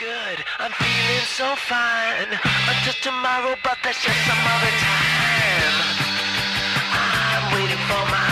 good. I'm feeling so fine. Until tomorrow, but that's just some other time. I'm waiting for my